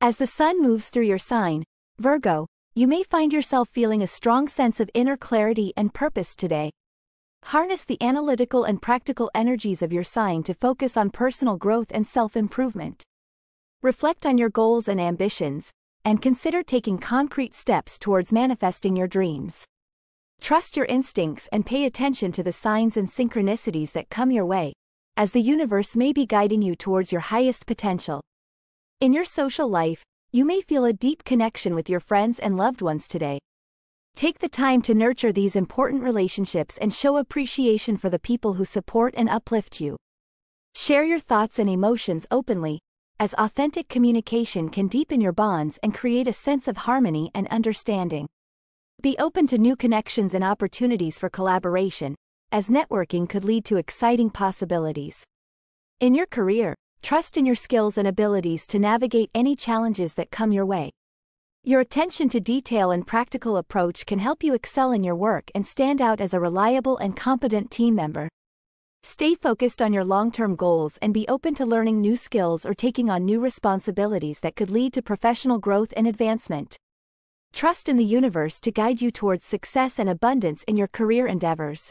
As the sun moves through your sign, Virgo, you may find yourself feeling a strong sense of inner clarity and purpose today. Harness the analytical and practical energies of your sign to focus on personal growth and self-improvement. Reflect on your goals and ambitions, and consider taking concrete steps towards manifesting your dreams. Trust your instincts and pay attention to the signs and synchronicities that come your way, as the universe may be guiding you towards your highest potential. In your social life, you may feel a deep connection with your friends and loved ones today. Take the time to nurture these important relationships and show appreciation for the people who support and uplift you. Share your thoughts and emotions openly, as authentic communication can deepen your bonds and create a sense of harmony and understanding. Be open to new connections and opportunities for collaboration, as networking could lead to exciting possibilities. In your career, Trust in your skills and abilities to navigate any challenges that come your way. Your attention to detail and practical approach can help you excel in your work and stand out as a reliable and competent team member. Stay focused on your long-term goals and be open to learning new skills or taking on new responsibilities that could lead to professional growth and advancement. Trust in the universe to guide you towards success and abundance in your career endeavors.